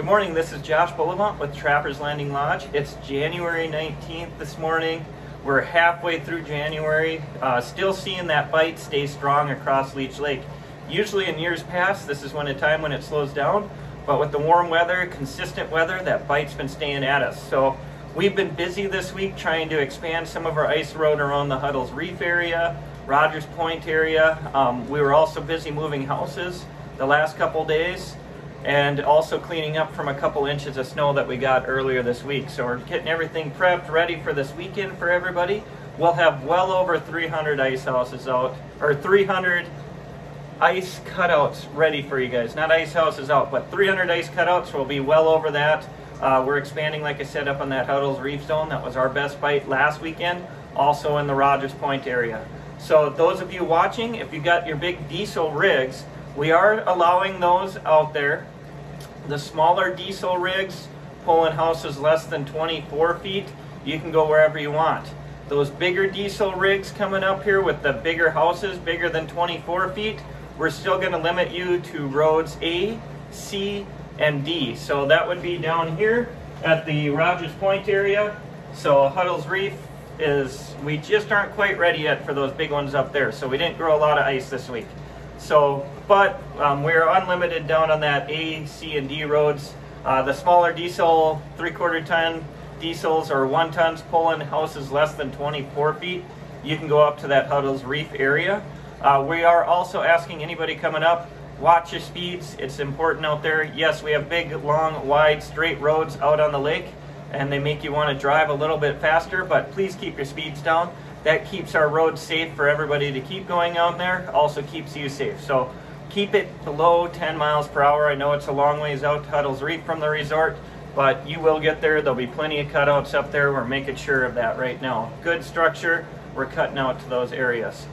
Good morning, this is Josh Bullivant with Trappers Landing Lodge. It's January 19th this morning. We're halfway through January, uh, still seeing that bite stay strong across Leech Lake. Usually in years past, this is when a time when it slows down, but with the warm weather, consistent weather, that bite's been staying at us. So we've been busy this week trying to expand some of our ice road around the Huddles Reef area, Rogers Point area. Um, we were also busy moving houses the last couple days and also cleaning up from a couple inches of snow that we got earlier this week. So we're getting everything prepped, ready for this weekend for everybody. We'll have well over 300 ice houses out, or 300 ice cutouts ready for you guys. Not ice houses out, but 300 ice cutouts. We'll be well over that. Uh, we're expanding, like I said, up on that Huddles Reef Zone. That was our best bite last weekend, also in the Rogers Point area. So those of you watching, if you got your big diesel rigs, we are allowing those out there. The smaller diesel rigs pulling houses less than 24 feet, you can go wherever you want. Those bigger diesel rigs coming up here with the bigger houses, bigger than 24 feet, we're still going to limit you to roads A, C, and D. So that would be down here at the Rogers Point area. So Huddles Reef is, we just aren't quite ready yet for those big ones up there. So we didn't grow a lot of ice this week. So, but um, we're unlimited down on that A, C, and D roads. Uh, the smaller diesel, three-quarter ton diesels or one tons pulling houses less than 24 feet, you can go up to that Huddles Reef area. Uh, we are also asking anybody coming up, watch your speeds. It's important out there. Yes, we have big, long, wide, straight roads out on the lake, and they make you want to drive a little bit faster, but please keep your speeds down that keeps our roads safe for everybody to keep going out there, also keeps you safe. So keep it below 10 miles per hour. I know it's a long ways out to Huddles Reef from the resort, but you will get there. There'll be plenty of cutouts up there. We're making sure of that right now. Good structure. We're cutting out to those areas.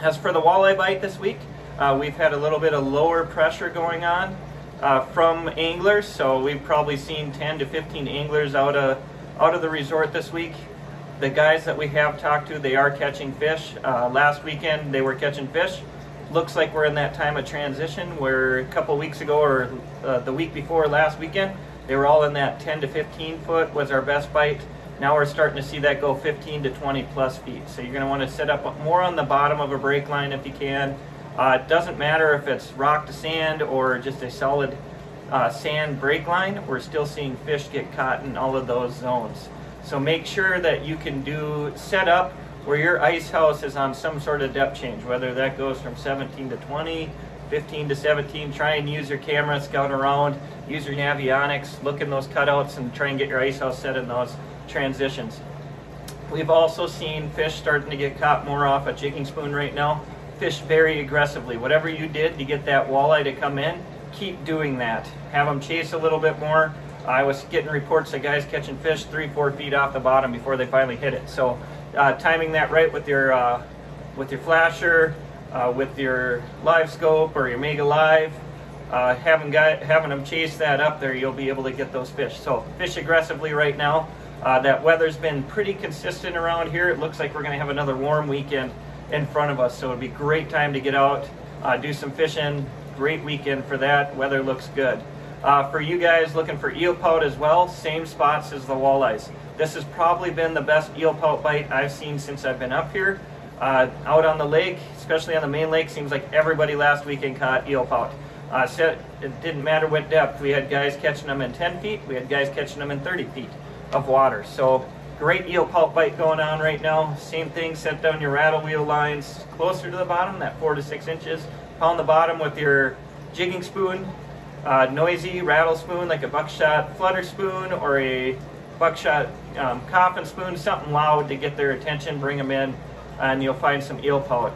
As for the walleye bite this week, uh, we've had a little bit of lower pressure going on uh, from anglers. So we've probably seen 10 to 15 anglers out of, out of the resort this week the guys that we have talked to, they are catching fish. Uh, last weekend, they were catching fish. Looks like we're in that time of transition where a couple weeks ago or uh, the week before last weekend, they were all in that 10 to 15 foot was our best bite. Now we're starting to see that go 15 to 20 plus feet. So you're going to want to set up more on the bottom of a break line if you can. Uh, it doesn't matter if it's rock to sand or just a solid uh, sand break line. We're still seeing fish get caught in all of those zones. So make sure that you can do set up where your ice house is on some sort of depth change, whether that goes from 17 to 20, 15 to 17. Try and use your camera, scout around, use your navionics, look in those cutouts and try and get your ice house set in those transitions. We've also seen fish starting to get caught more off a jigging spoon right now. Fish very aggressively. Whatever you did to get that walleye to come in, keep doing that. Have them chase a little bit more. I was getting reports of guys catching fish three, four feet off the bottom before they finally hit it. So uh, timing that right with your uh, with your flasher, uh, with your live scope or your Mega Live, uh, having guy, having them chase that up there, you'll be able to get those fish. So fish aggressively right now. Uh, that weather's been pretty consistent around here. It looks like we're going to have another warm weekend in front of us, so it'd be great time to get out, uh, do some fishing. Great weekend for that. Weather looks good. Uh, for you guys looking for eel pout as well, same spots as the walleyes. This has probably been the best eel pout bite I've seen since I've been up here. Uh, out on the lake, especially on the main lake, seems like everybody last weekend caught eel pout. Uh, so it didn't matter what depth. We had guys catching them in 10 feet. We had guys catching them in 30 feet of water. So great eel pout bite going on right now. Same thing, set down your rattle wheel lines closer to the bottom, that four to six inches. Pound the bottom with your jigging spoon uh, noisy rattle spoon like a buckshot flutter spoon or a buckshot um, coffin spoon, something loud to get their attention, bring them in, and you'll find some eel pout.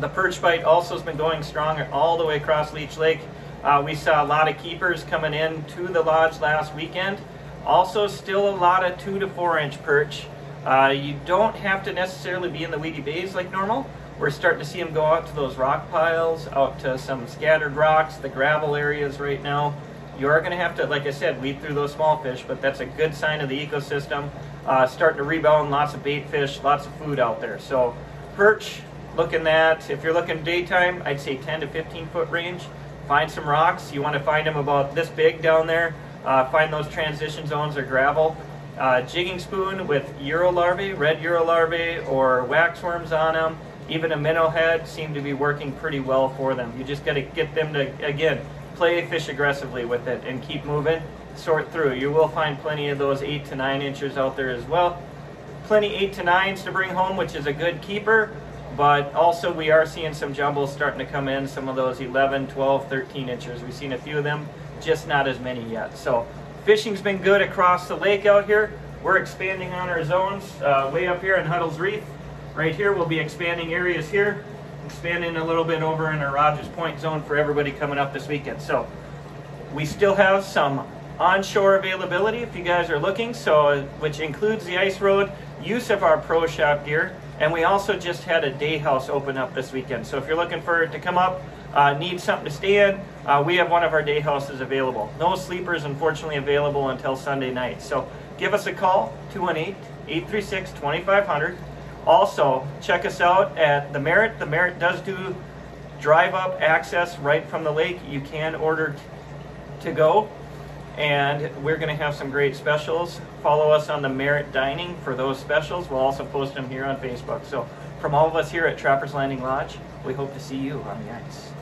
The perch bite also has been going strong all the way across Leech Lake. Uh, we saw a lot of keepers coming in to the lodge last weekend. Also, still a lot of two to four inch perch. Uh, you don't have to necessarily be in the weedy bays like normal, we're starting to see them go out to those rock piles, out to some scattered rocks, the gravel areas right now. You are going to have to, like I said, weed through those small fish, but that's a good sign of the ecosystem. Uh, starting to rebound, lots of bait fish, lots of food out there. So perch, looking at, that, if you're looking daytime, I'd say 10 to 15 foot range. find some rocks. You want to find them about this big down there. Uh, find those transition zones or gravel. Uh, jigging spoon with euro larvae, red euro larvae, or waxworms on them. Even a minnow head seem to be working pretty well for them. You just got to get them to, again, play fish aggressively with it and keep moving, sort through. You will find plenty of those 8 to 9 inches out there as well. Plenty 8 to 9s to bring home, which is a good keeper, but also we are seeing some jumbles starting to come in, some of those 11, 12, 13 inches. We've seen a few of them, just not as many yet. So fishing's been good across the lake out here. We're expanding on our zones uh, way up here in Huddles Reef. Right here, we'll be expanding areas here, expanding a little bit over in our Rogers Point zone for everybody coming up this weekend. So we still have some onshore availability if you guys are looking, so which includes the ice road, use of our pro shop gear, and we also just had a day house open up this weekend. So if you're looking for it to come up, uh, need something to stay in, uh, we have one of our day houses available. No sleepers, unfortunately, available until Sunday night. So give us a call, 218 836 2500. Also, check us out at the Merritt. The Merritt does do drive up access right from the lake. You can order to go. And we're going to have some great specials. Follow us on the Merritt Dining for those specials. We'll also post them here on Facebook. So, from all of us here at Trappers Landing Lodge, we hope to see you on the ice.